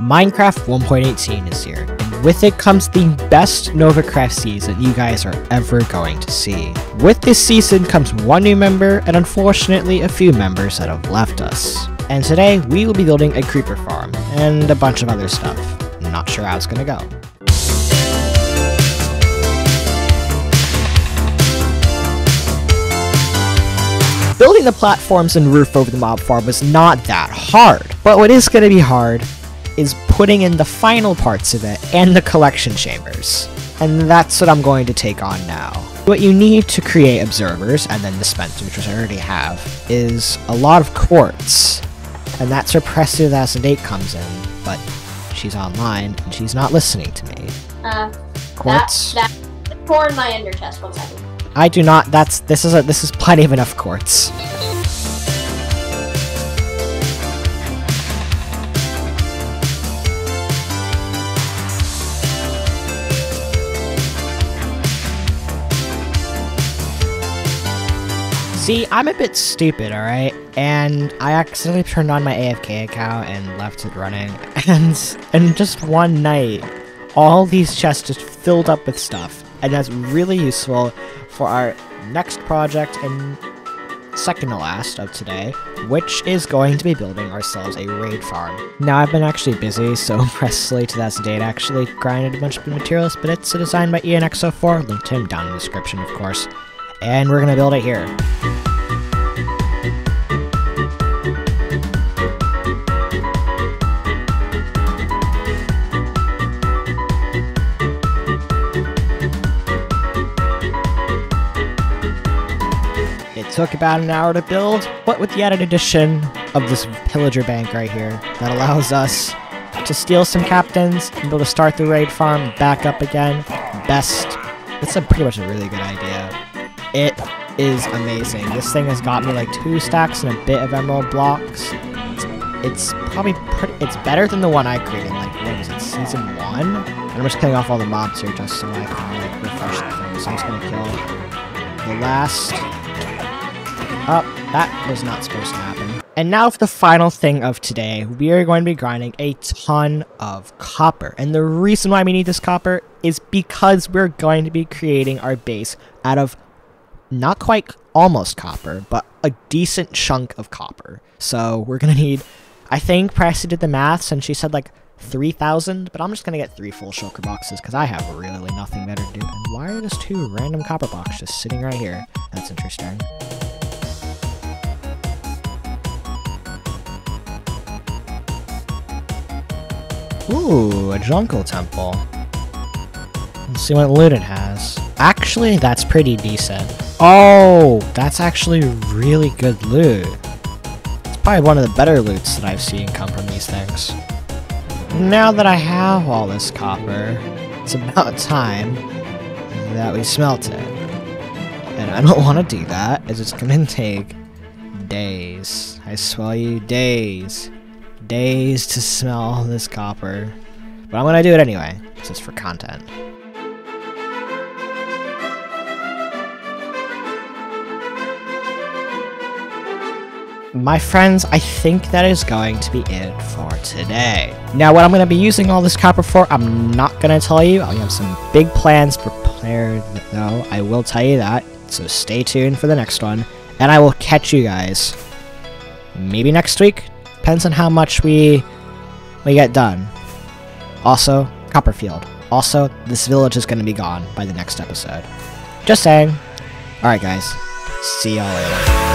Minecraft 1.18 is here, and with it comes the best Novacraft season you guys are ever going to see. With this season comes one new member, and unfortunately a few members that have left us. And today, we will be building a creeper farm, and a bunch of other stuff. Not sure how it's gonna go. Building the platforms and roof over the mob farm was not that hard, but what is going to be hard is putting in the final parts of it and the collection chambers. And that's what I'm going to take on now. What you need to create observers and then the dispensers, which I already have, is a lot of quartz. And that's where Presto 2008 comes in, but she's online and she's not listening to me. Uh, Quartz? That, that, pour in my ender chest. One second. I do not. That's this is a this is plenty of enough quartz. See, I'm a bit stupid, alright? And I accidentally turned on my AFK account and left it running. And in just one night, all these chests just filled up with stuff. And that's really useful for our next project and second to last of today, which is going to be building ourselves a raid farm. Now, I've been actually busy, so Presley 2008 actually grinded a bunch of materials, but it's a design by Ianxofour, link to him down in the description, of course. And we're gonna build it here. It took about an hour to build, but with the added addition of this pillager bank right here that allows us to steal some captains and be able to start the raid farm back up again. Best. It's a pretty much a really good idea. It is amazing. This thing has got me like two stacks and a bit of emerald blocks. It's, it's probably pretty, it's better than the one I created, like, what was it, season one? I'm just killing off all the mobs here just so I can, like, refresh the thing. So I'm just gonna kill the last Oh, that was not supposed to happen. And now for the final thing of today, we are going to be grinding a ton of copper. And the reason why we need this copper is because we're going to be creating our base out of not quite almost copper, but a decent chunk of copper. So we're going to need, I think Pressy did the maths and she said like 3,000, but I'm just going to get three full shulker boxes because I have really nothing better to do. And why are those two random copper boxes just sitting right here? That's interesting. Ooh, a jungle temple. Let's see what loot it has. Actually, that's pretty decent. Oh, that's actually really good loot. It's probably one of the better loots that I've seen come from these things. Now that I have all this copper, it's about time that we smelt it. And I don't want to do that, as it's gonna take days. I swear you, days days to smell this copper. But I'm gonna do it anyway, it's for content. My friends, I think that is going to be it for today. Now, what I'm going to be using all this copper for, I'm not going to tell you. I have some big plans prepared, though. I will tell you that. So stay tuned for the next one. And I will catch you guys maybe next week, Depends on how much we we get done. Also, Copperfield. Also, this village is going to be gone by the next episode. Just saying. Alright guys, see y'all later.